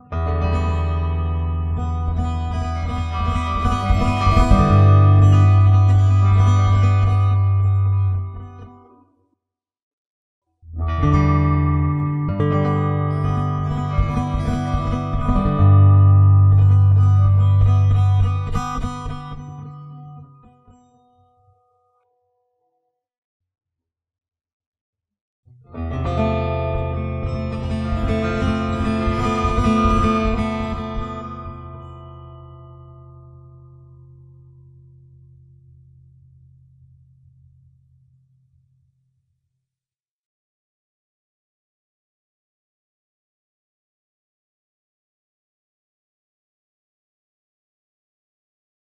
Música